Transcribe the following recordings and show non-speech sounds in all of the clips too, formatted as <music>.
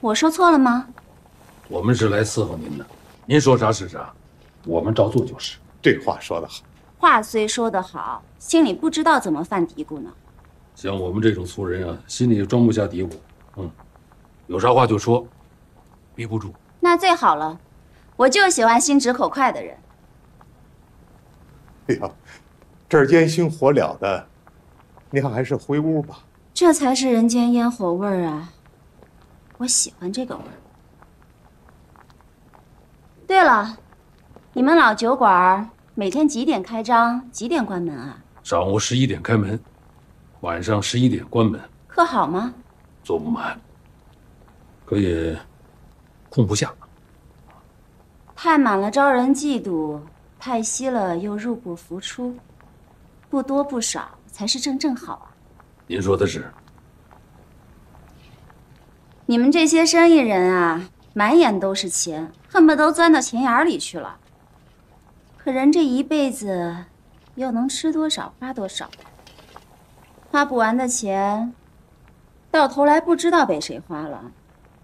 我说错了吗？我们是来伺候您的，您说啥是啥，我们照做就是。这话说得好。话虽说得好，心里不知道怎么犯嘀咕呢。像我们这种粗人啊，心里装不下嘀咕。嗯，有啥话就说，憋不住。那最好了，我就喜欢心直口快的人。哎呀，这儿烟熏火燎的，您还是回屋吧。这才是人间烟火味儿啊！我喜欢这个味儿。对了，你们老酒馆每天几点开张，几点关门啊？上午十一点开门，晚上十一点关门。客好吗？坐不满，可也空不下。太满了招人嫉妒，太稀了又入不敷出，不多不少才是正正好啊。您说的是。你们这些生意人啊，满眼都是钱，恨不得都钻到钱眼里去了。可人这一辈子，又能吃多少花多少？花不完的钱，到头来不知道被谁花了。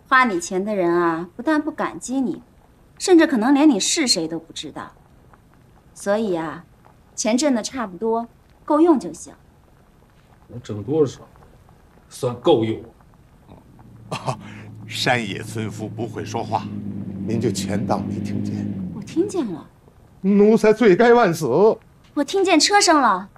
花你钱的人啊，不但不感激你。甚至可能连你是谁都不知道，所以啊，钱挣的差不多，够用就行。能挣多少，算够用。山野村夫不会说话，您就全当没听见。我听见了。奴才罪该万死。我听见车声了。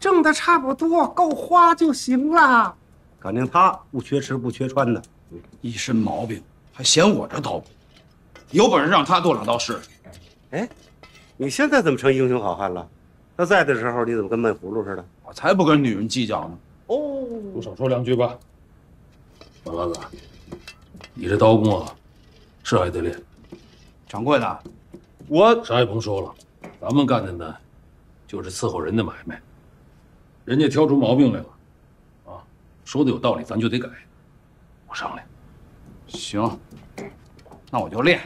挣的差不多，够花就行了。肯定他不缺吃不缺穿的，一身毛病，还嫌我这刀工。有本事让他剁两刀试试。哎，你现在怎么成英雄好汉了？他在的时候你怎么跟闷葫芦似的？我才不跟女人计较呢。哦，多少说两句吧。马老子，你这刀工啊，是还得练。掌柜的，我啥也甭说了，咱们干的呢，就是伺候人的买卖。人家挑出毛病来了，啊，说的有道理，咱就得改。我商量。行，那我就练。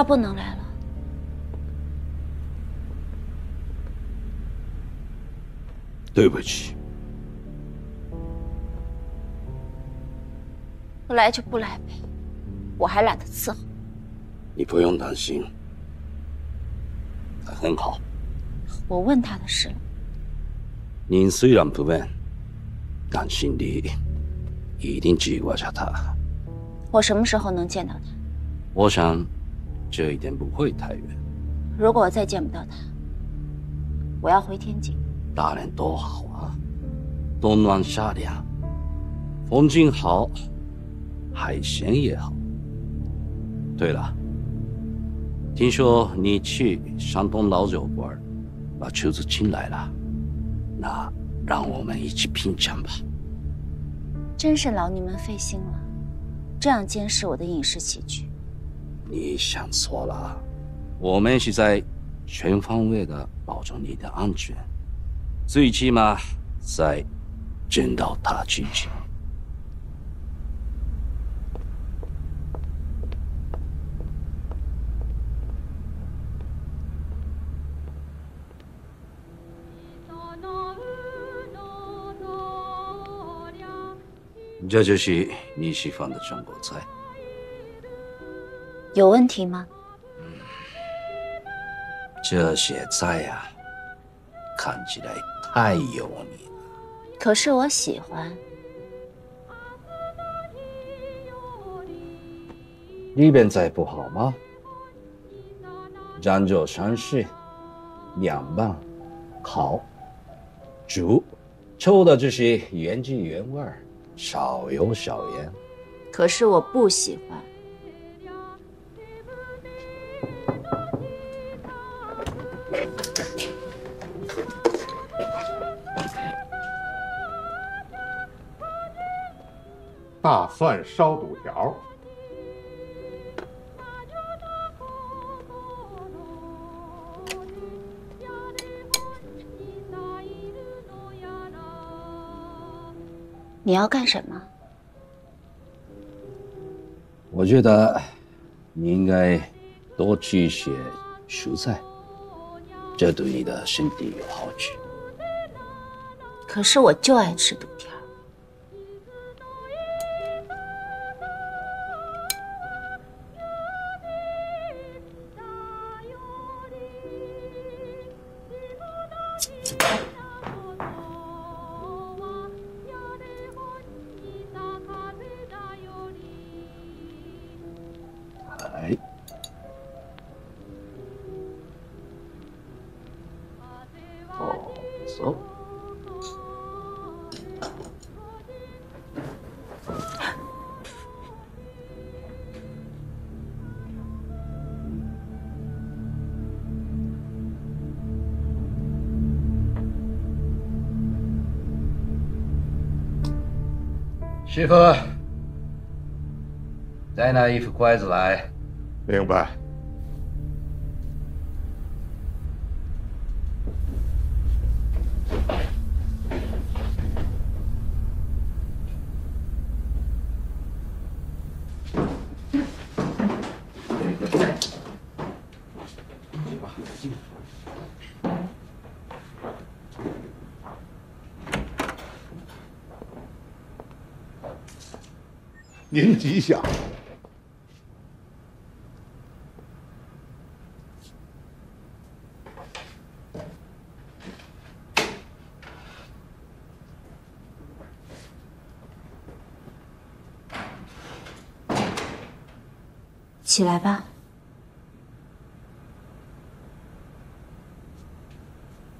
他不能来了。对不起，不来就不来呗，我还懒得伺候。你不用担心，他很好。我问他的事了。您虽然不问，但心里一定记挂着他。我什么时候能见到他？我想，这一点不会太远。如果我再见不到他，我要回天津。大人多好啊，冬暖夏凉，风景好，海鲜也好。对了，听说你去山东老酒馆把秋子请来了，那让我们一起品尝吧。真是劳你们费心了，这样监视我的饮食起居。你想错了，我们是在全方位的保证你的安全。最起码在见到他之前，这就是你喜欢的中国菜。有问题吗？这些菜呀，看起来。太油腻了，可是我喜欢。里边菜不好吗？蘸着山式、凉拌、烤、煮，抽的就是原汁原味，少油少盐。可是我不喜欢。大蒜烧肚条。你要干什么？我觉得你应该多吃一些蔬菜，这对你的身体有好处。可是我就爱吃肚条。走。师傅，再拿一副筷子来。明白。您吉祥。起来吧。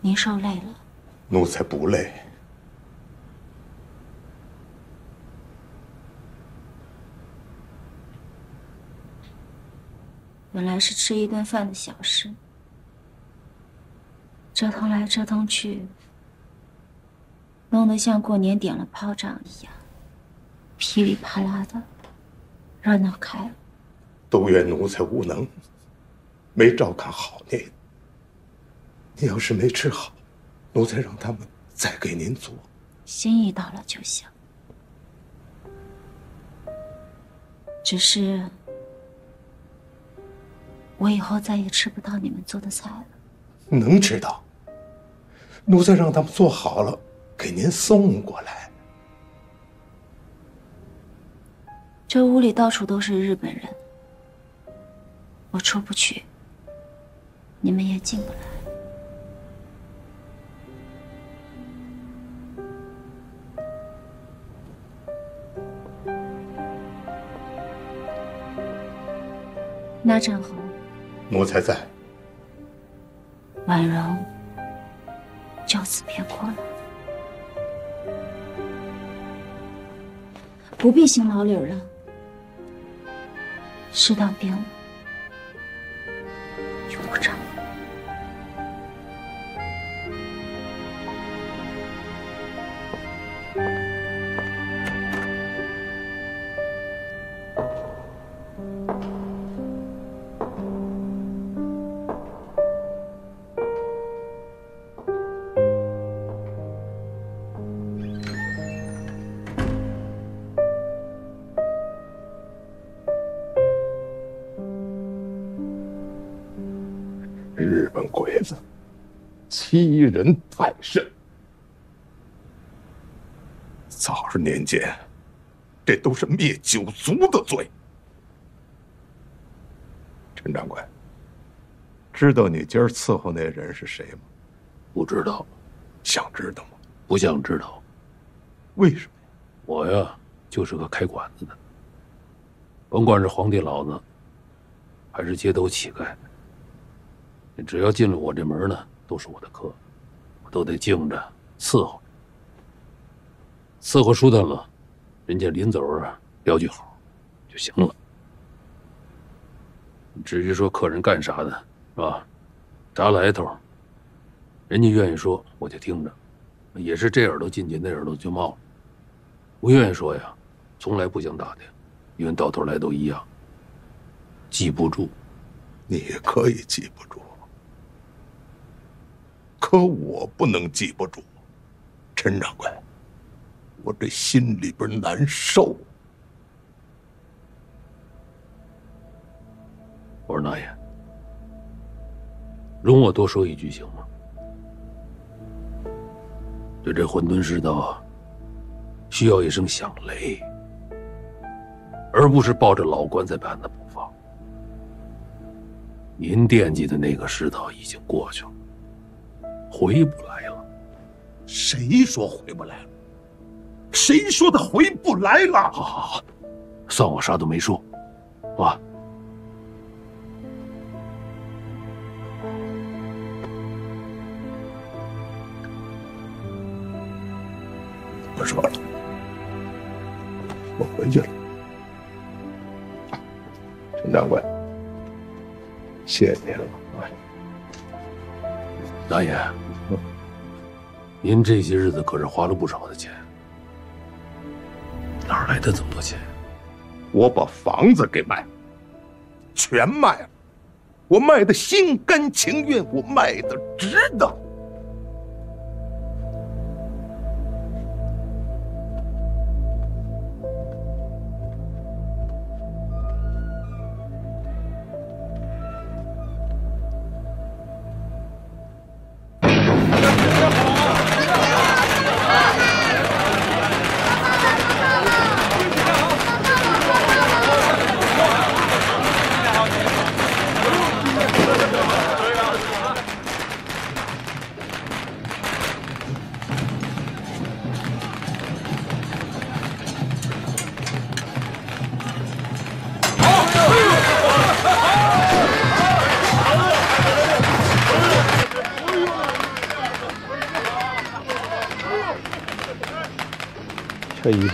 您受累了。奴才不累。本来是吃一顿饭的小事，折腾来折腾去，弄得像过年点了炮仗一样，噼里啪啦的热闹开了。都怨奴才无能，没照看好您。您要是没吃好，奴才让他们再给您做。心意到了就行。只是我以后再也吃不到你们做的菜了。能知道。奴才让他们做好了，给您送过来。这屋里到处都是日本人，我出不去，你们也进不来。那阵后，奴才在。婉容就此别过了，不必行老礼了。世道变了，欺人太甚。早日年间，这都是灭九族的罪。陈掌柜，知道你今儿伺候那人是谁吗？不知道，想知道吗？不想知道。为什么呀？我呀，就是个开馆子的，甭管是皇帝老子，还是街头乞丐，只要进了我这门呢，都是我的客，我都得敬着伺候。伺候舒坦了，人家临走啊撂句好就行了。至于说客人干啥的，是吧？啥来头？人家愿意说，我就听着，也是这耳朵进去，那耳朵就冒了。不愿意说呀，从来不想打听，因为到头来都一样，记不住。你可以记不住，可我不能记不住。陈长官，我这心里边难受。我说大爷，容我多说一句行吗？对这混沌世道，需要一声响雷，而不是抱着老棺材板子不放。您惦记的那个世道已经过去了，回不来了。谁说回不来了？谁说他回不来了？好好好，算我啥都没说，啊。不说了，我回去了。陈掌柜，谢谢您了。大爷，您这些日子可是花了不少的钱，哪来的这么多钱？我把房子给卖了，全卖了，我卖的心甘情愿，我卖的值得。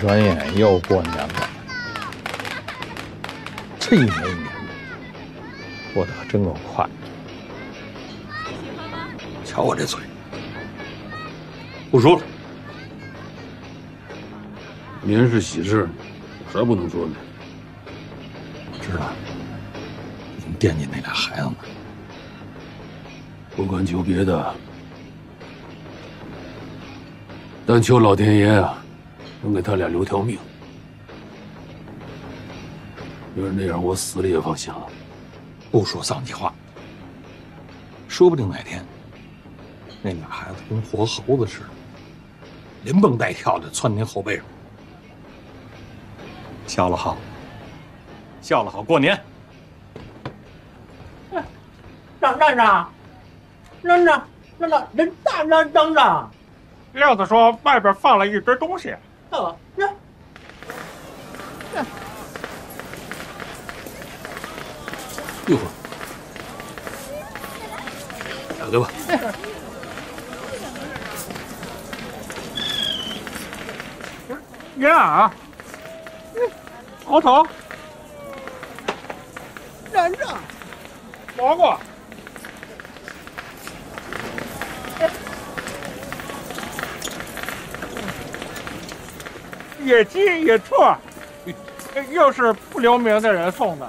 转眼又过年了，这一年一年的过得可真够快。瞧我这嘴，不说了。明儿是喜事，啥不能说呢？知道，你惦记那俩孩子呢。不敢求别的，但求老天爷啊，能给他俩留条命。要是那样，我死了也放心了。不说丧气话，说不定哪天那俩孩子跟活猴子似的，连蹦带跳的窜您后背上。笑了好，笑了好过年。让让让，让让让让人大让让让。料子说外边放了一堆东西。哦，那一会儿，打开吧。银耳，头头，让让，蘑菇，野鸡野兔，又是不留名的人送的。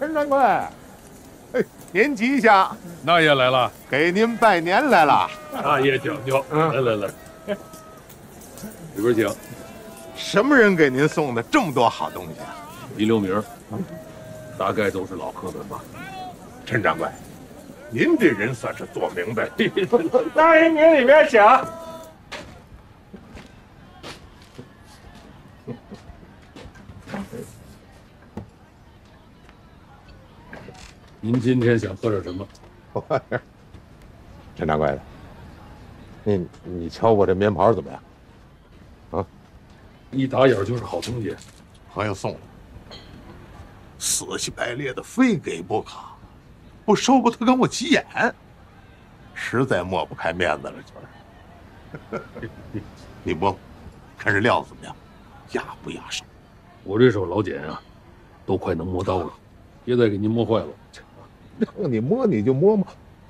陈掌柜，您吉祥，大爷来了，给您拜年来了。大爷讲究，来来来，里边请。什么人给您送的这么多好东西啊？一留名，大概都是老客们吧。陈掌柜，您这人算是做明白了。<laughs> 大爷您里边请。您今天想喝点什么？陈掌柜的，你你瞧我这棉袍怎么样？啊，一打眼就是好东西。朋友送的，死乞白赖的非给不可，不收不他跟我急眼，实在抹不开面子了，就是。<laughs> 你摸，看这料子怎么样？压不压手？我这手老茧啊，都快能磨刀了，别再给您磨坏了。让 <laughs> 你摸你就摸嘛，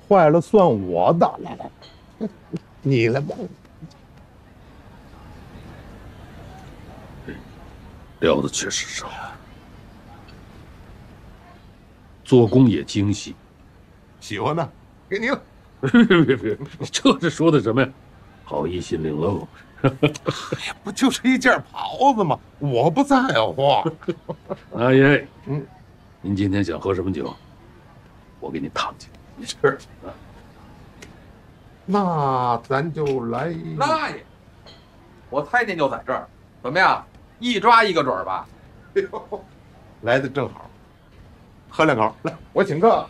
坏了算我的。来来，你来摸。料子确实少，做工也精细。喜欢呢，给你了。别别别，这是说的什么呀？好意心领喽。哎呀，不就是一件袍子吗？我不在乎。大爷，嗯，您今天想喝什么酒？我给你烫去。是。那咱就来。大爷，我猜您就在这儿，怎么样？一抓一个准儿吧？哎呦，来的正好，喝两口。来，我请客。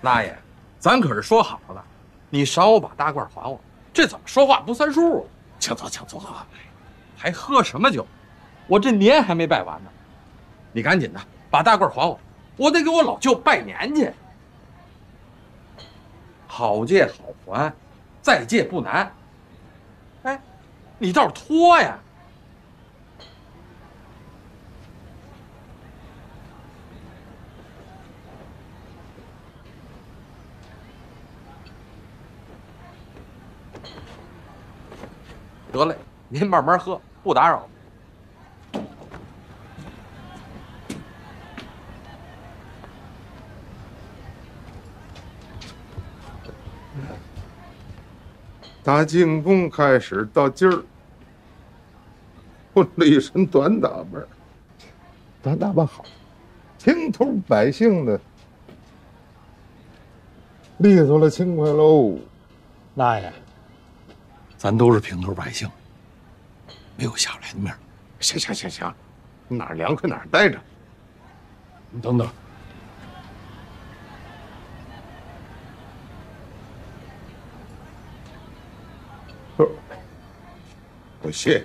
大爷，咱可是说好了的，你赏我把大褂还我，这怎么说话不算数啊？请坐，请坐。还喝什么酒？我这年还没拜完呢。你赶紧的把大褂还我，我得给我老舅拜年去。好借好还，再借不难。哎，你倒是拖呀！得嘞，您慢慢喝，不打扰了。打进宫开始到今儿，混了一身短打扮，短打扮好，平头百姓的，利索了轻快喽。大爷，咱都是平头百姓，没有下不来的面。行行行行，哪儿凉快哪儿待着。你等等。我谢。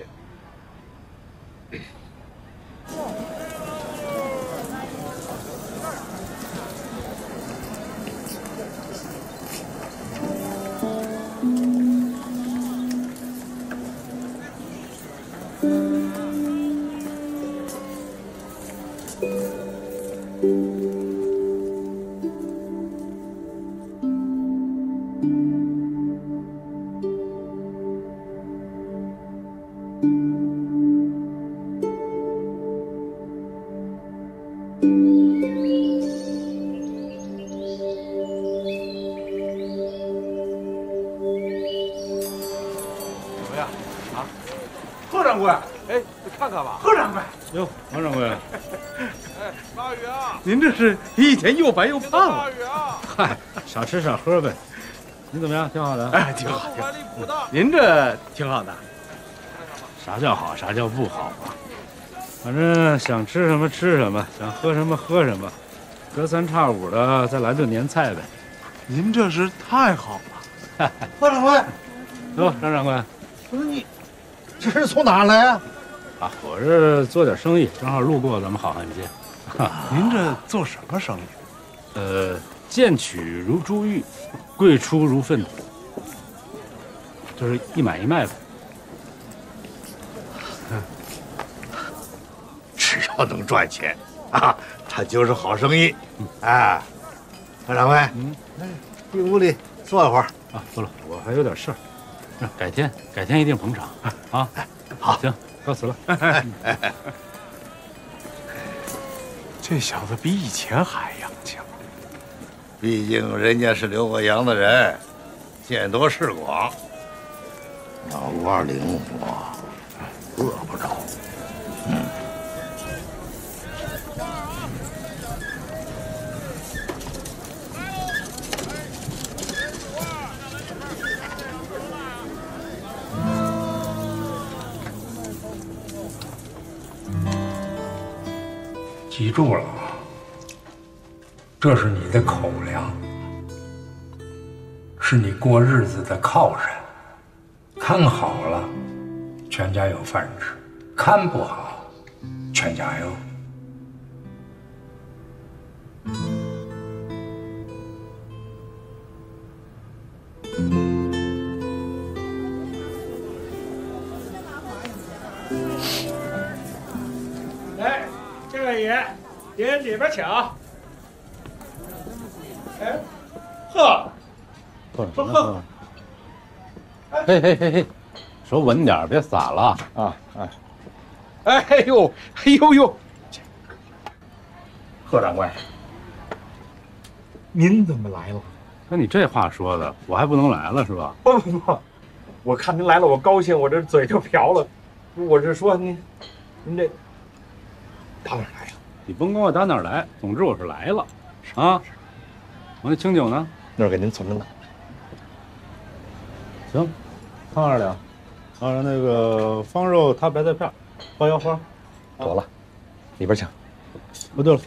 看看吧。贺掌柜，哟，王掌柜，哎，大宇啊，您这是以前又白又胖了！大宇啊，嗨，少吃少喝呗。你怎么样？挺好的。哎，挺好，挺好。您这挺好的。啥叫好？啥叫不好啊？反正想吃什么吃什么，想喝什么喝什么，隔三差五的再来顿年菜呗。您这是太好了。贺掌柜，哟，张掌柜，不是你，这是从哪儿来啊？啊，我是做点生意，正好路过咱们好汉街。您这做什么生意？呃，贱取如珠玉，贵出如粪土，就是一买一卖呗。只要能赚钱啊，它就是好生意。哎，何掌柜，嗯，哎，进屋里坐一会儿。啊，不了，我还有点事儿，那改天，改天一定捧场啊。好，行，告辞了。<laughs> 这小子比以前还洋气了。毕竟人家是留过洋的人，见多识广，脑瓜灵活，饿不着。记住了啊，这是你的口粮，是你过日子的靠山。看好了，全家有饭吃；看不好，全家有。来，这位爷，您里边请。哎，呵，喝什么喝？嘿嘿嘿嘿，手稳点，别洒了啊！哎，哎呦，哎呦呦，贺掌柜，您怎么来了？那你这话说的，我还不能来了是吧？不不不，我看您来了，我高兴，我这嘴就瓢了。我是说您，您这打哪儿来呀？你甭管我打哪儿来，总之我是来了，啊！我那清酒呢？那儿给您存着呢。行，汤二两，啊，那个方肉塌白菜片，爆腰花。妥了，里边请。哦，对了，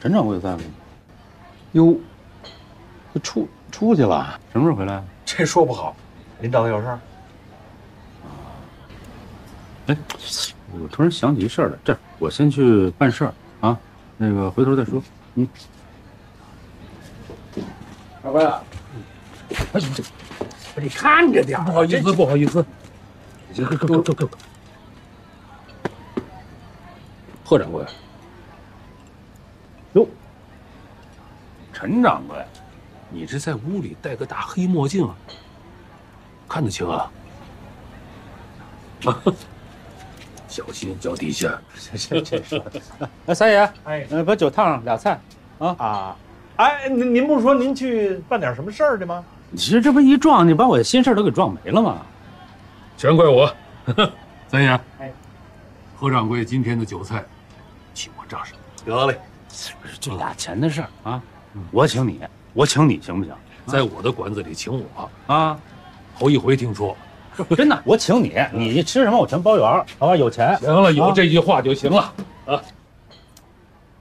陈掌柜在吗？哟，他出出去了，什么时候回来？这说不好，您找他有事儿？哎，我突然想起一事儿来，这样我先去办事儿啊，那个回头再说。嗯。掌柜，哎，你看着点不好意思，不好意思。行，够够够够。贺掌柜，哟，陈掌柜，你这在屋里戴个大黑墨镜，看得清啊？<laughs> 小心脚底下。这这是。哎，三爷，哎，呃，把酒烫上，俩菜，啊啊。哎，您您不是说您去办点什么事儿去吗？你这这不一撞，你把我的心事儿都给撞没了吗？全怪我，<laughs> 三爷。哎，何掌柜今天的酒菜，请我账上。得嘞，不是这俩钱的事儿啊，我请你，我请你行不行？在我的馆子里请我啊，头一回听说。<laughs> 真的，我请你，你吃什么我全包圆，好吧？有钱。行了，有这句话就行了啊。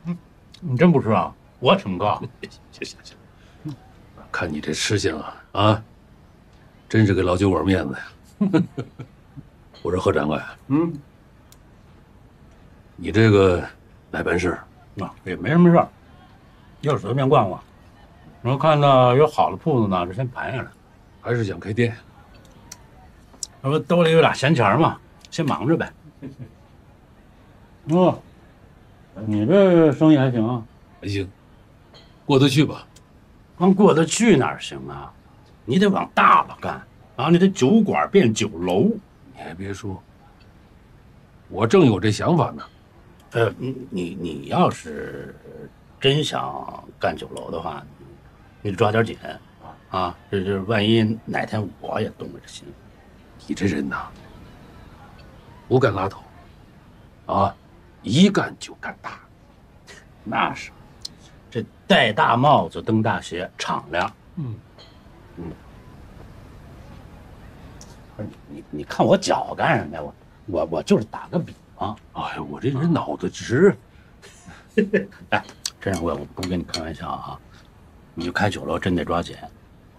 嗯，你真不吃啊？我请客。<laughs> 行行行，看你这吃相啊啊，真是给老酒馆面子呀。<laughs> 我说贺掌柜，嗯，你这个来办事啊，也没什么事儿，要随便逛逛。然后看到有好的铺子呢，就先盘下来。还是想开店？这不兜里有俩闲钱嘛，先忙着呗。<laughs> 哦，你这生意还行啊？还行，过得去吧？光过得去哪行啊？你得往大了干啊！你得酒馆变酒楼。你还别说，我正有这想法呢。呃，你你你要是真想干酒楼的话，你抓点紧啊！这这万一哪天我也动了这心。你这人呐，不干拉倒，啊，一干就干大。那是，这戴大帽子、蹬大鞋，敞亮。嗯嗯。不是你，你看我脚干什么呀？我我我就是打个比方。哎呀，我这人脑子直。<laughs> 哎，陈掌柜，我不跟你开玩笑啊！你就开酒楼真得抓紧，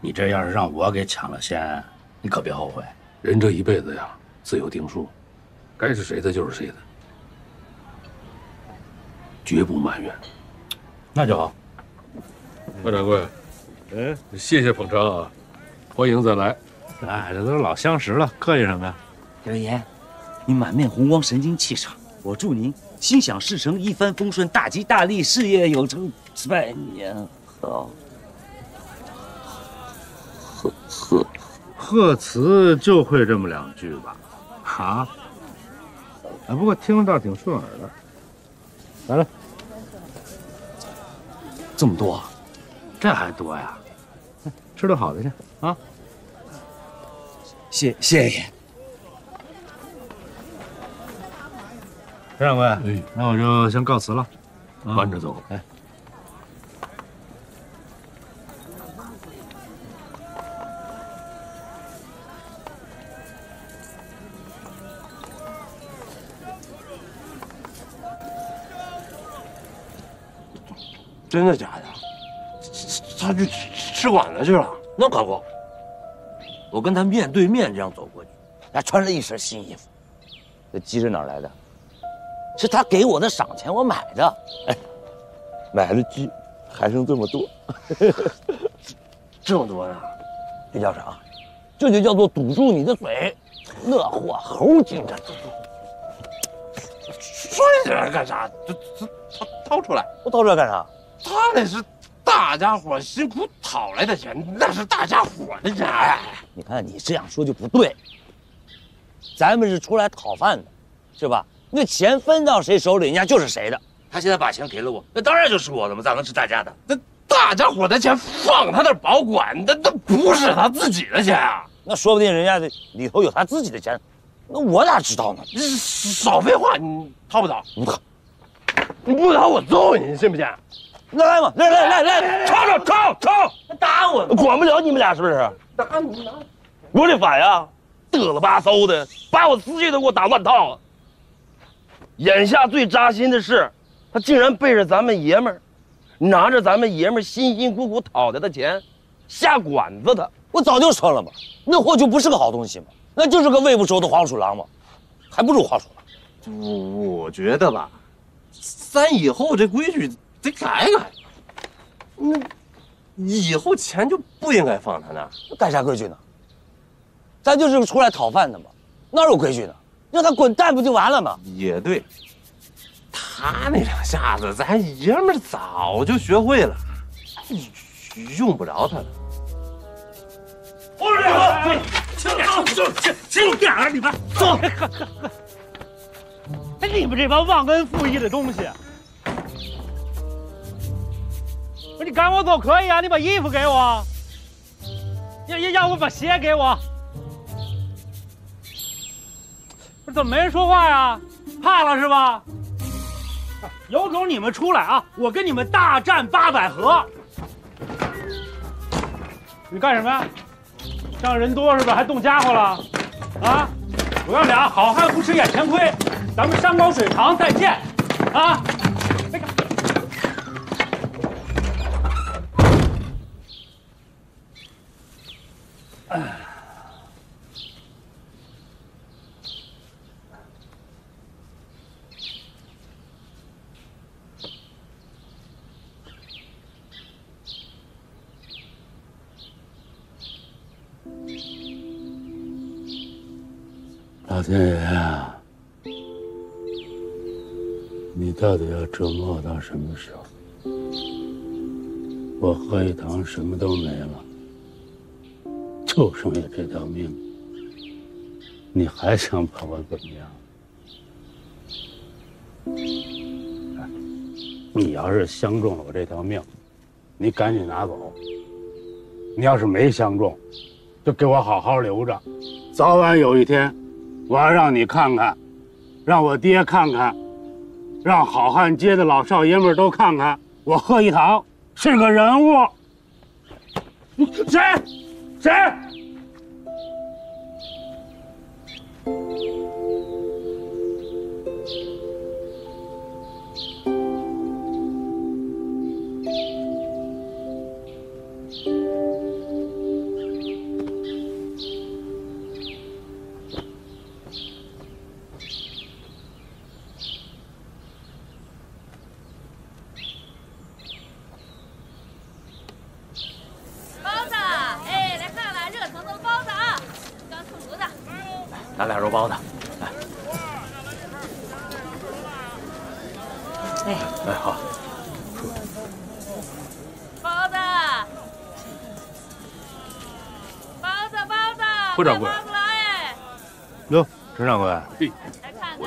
你这要是让我给抢了先，你可别后悔。人这一辈子呀，自有定数，该是谁的就是谁的，绝不埋怨。那就好。贺掌柜，哎，谢谢捧场啊，欢迎再来。哎，这都是老相识了，客气什么呀？刘爷，你满面红光，神清气爽，我祝您心想事成，一帆风顺，大吉大利，事业有成，百年好。呵呵。贺词就会这么两句吧，啊？哎，不过听着倒挺顺耳的。来了，这么多，这还多呀？吃顿好的去啊！谢谢谢。陈掌柜，哎，那我就先告辞了，慢着走。哎。真的假的？他去吃馆子去了？那可不，我跟他面对面这样走过去，还穿了一身新衣服。这鸡是哪来的？是他给我的赏钱，我买的。哎，买了鸡，还剩这么多，<laughs> 这么多呢？这叫啥？这就叫做堵住你的嘴。那货猴精的，说这来干啥？这这掏掏出来，我掏出来干啥？他那是大家伙辛苦讨来的钱，那是大家伙的钱。你看你这样说就不对。咱们是出来讨饭的，是吧？那钱分到谁手里，人家就是谁的。他现在把钱给了我，那当然就是我的嘛，咋能是大家的？那大家伙的钱放他那保管，那那不是他自己的钱啊！那说不定人家这里头有他自己的钱，那我哪知道呢？少废话，你掏不掏？不掏，你不掏我揍你，你信不信？那来嘛，来来来来，吵吵吵吵！打我，管不了你们俩是不是？打你呢？我的反呀，嘚了吧嗖的，把我思绪都给我打乱套了。眼下最扎心的是，他竟然背着咱们爷们儿，拿着咱们爷们儿辛辛苦苦讨来的钱，下馆子他。我早就说了嘛，那货就不是个好东西嘛，那就是个喂不熟的黄鼠狼嘛，还不如黄鼠狼。我我觉得吧，咱以后这规矩得改改。那以后钱就不应该放他那儿。改啥规矩呢？咱就是出来讨饭的嘛，哪有规矩呢？让他滚蛋不就完了吗？也对，他那两下子，咱爷们早就学会了，用不着他了。我说轻点，轻轻点啊！你们走。哎，你们这帮忘恩负义的东西！你赶我走可以啊，你把衣服给我，要要要不把鞋给我。不是怎么没人说话呀？怕了是吧？有种你们出来啊！我跟你们大战八百合。你干什么呀？仗人多是吧？还动家伙了？啊！我告诉你，好汉不吃眼前亏，咱们山高水长，再见！啊！到什么时候？我何一堂什么都没了，就剩下这条命，你还想把我怎么样？你要是相中了我这条命，你赶紧拿走；你要是没相中，就给我好好留着，早晚有一天。我要让你看看，让我爹看看，让好汉街的老少爷们都看看，我贺一堂是个人物。谁？谁？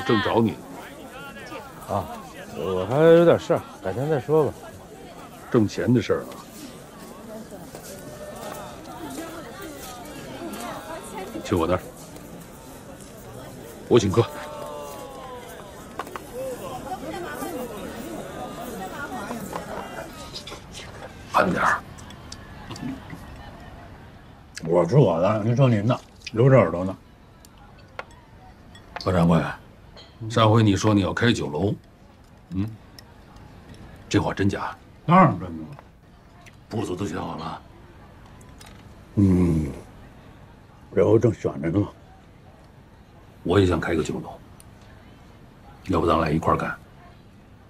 正找你呢。啊，我还有点事儿，改天再说吧。挣钱的事儿啊。去我那儿。我请客。慢点儿。我吃我的，您说您的，留着耳朵呢。何掌柜，上回你说你要开酒楼，嗯，这话真假？当然真的了。步子都选好了。嗯，然后正选着呢。我也想开个酒楼，要不咱俩一块干？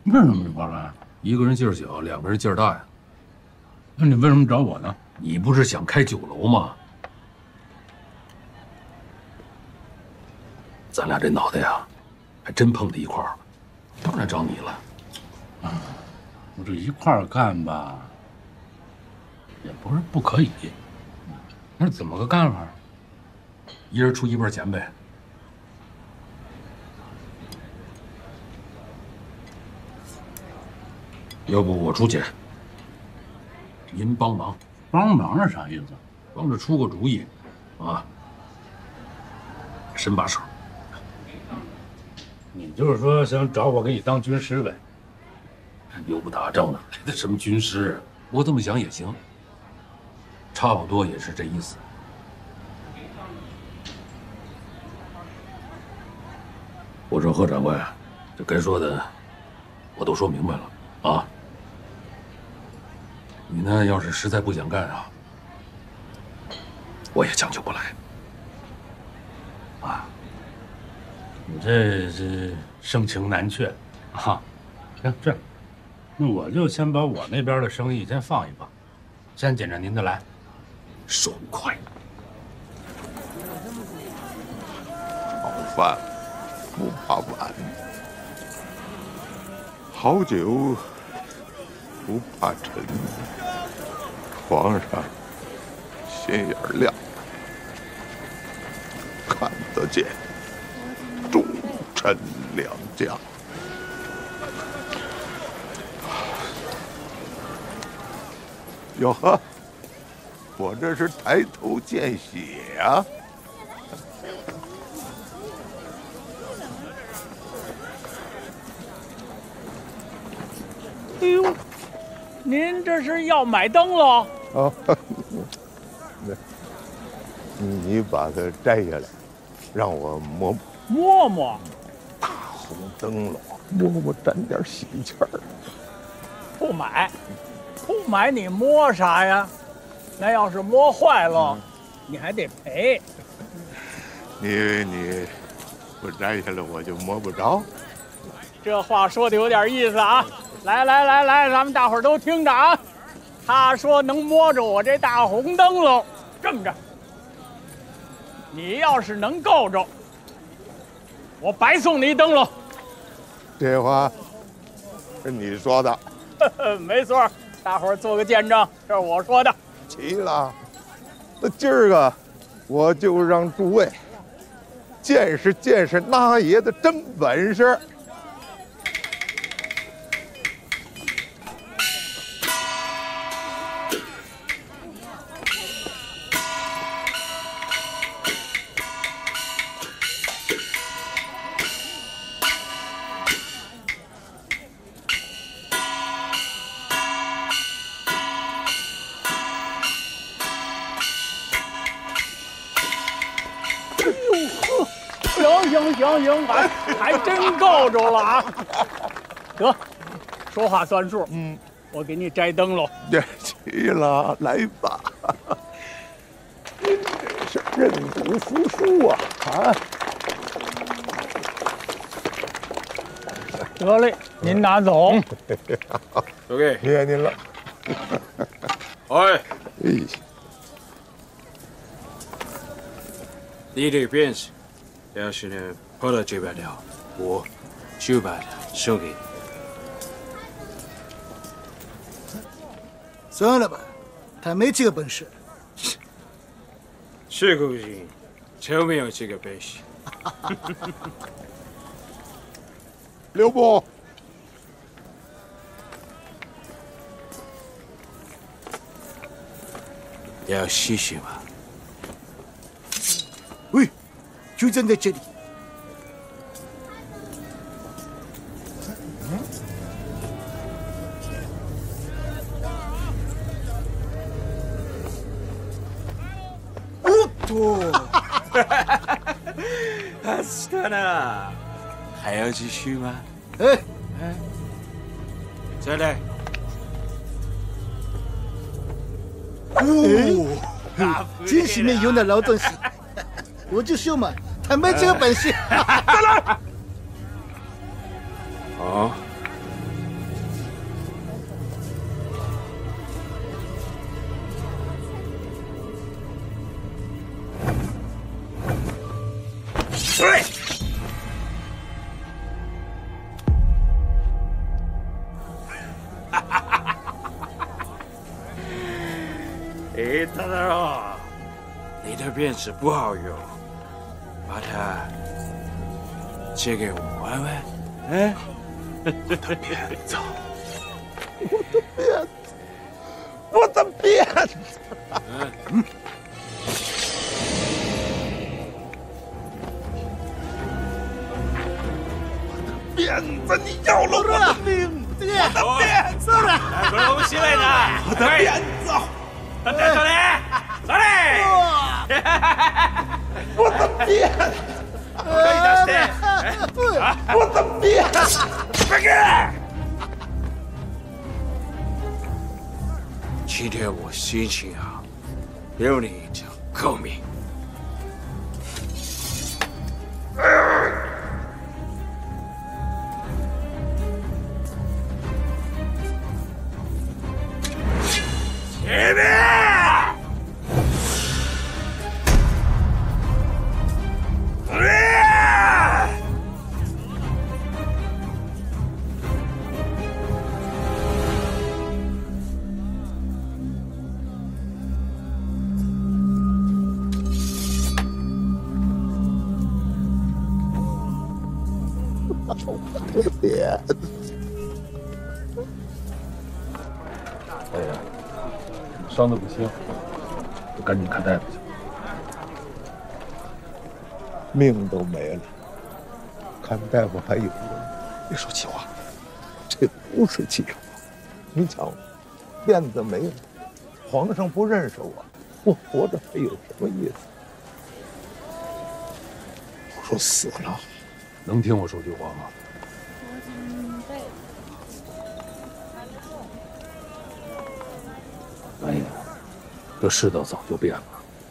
为什么一块干？一个人劲儿小，两个人劲儿大呀。那你为什么找我呢？你不是想开酒楼吗？咱俩这脑袋呀，还真碰到一块儿了，当然找你了。啊，我这一块儿干吧，也不是不可以。那怎么个干法？一人出一半钱呗。要不我出钱，您帮忙？帮忙是啥意思？帮着出个主意，啊，伸把手。你就是说想找我给你当军师呗？又不打仗的，来的什么军师？我这么想也行，差不多也是这意思。我说贺长官，这该说的我都说明白了啊。你呢，要是实在不想干啊，我也将就不来。啊，你这是盛情难却啊！行，这样，那我就先把我那边的生意先放一放，先紧着您的来，爽快。好饭不怕晚，好酒不怕沉。皇上心眼亮，看得见臣良将。哟呵，我这是抬头见血啊！哎呦，您这是要买灯笼？哦，<laughs> 你把它摘下来，让我摸摸摸。灯笼，摸摸沾点喜气儿。不买，不买，你摸啥呀？那要是摸坏了，你还得赔。你你不摘下来，我就摸不着。这话说的有点意思啊！来来来来，咱们大伙儿都听着啊！他说能摸着我这大红灯笼，这么着，你要是能够着，我白送你一灯笼。这话是你说的，<laughs> 没错，大伙儿做个见证，这是我说的。齐了，那今儿个我就让诸位见识见识那爷的真本事。得，说话算数。嗯，我给你摘灯笼。<laughs> 对，去了，来吧。这是认赌服输啊！啊！得嘞，您拿走。交给谢谢您了。<laughs> 哎，哎，你这个鞭子，要是呢跑到这边了，我就把它送给你。算了吧，他没这个本事。<laughs> 是个人就没有这个本事。<laughs> 刘伯！要谢谢吗？喂，就站在这里。哈斯特纳，还要继续吗？哎，哎，再来。哦，真是没用的老东西！我就说嘛，他没这个本事。<laughs> 再来！哦。对。是不好用把它借给我玩玩哎？我的鞭子。我的鞭子。我的鞭子嗯嗯辫子你要了我的命。爹的鞭子来不是我们新来的我的鞭子。大家小林 <laughs> 我的鞭！可以的，是。我的鞭！快给！今天我心情好，有你一条狗伤的不轻，我赶紧看大夫去。命都没了，看大夫还有用？别说气话，这不是气话。你瞧，辫子没了，皇上不认识我，我活着还有什么意思？我说死了，能听我说句话吗？这世道早就变了。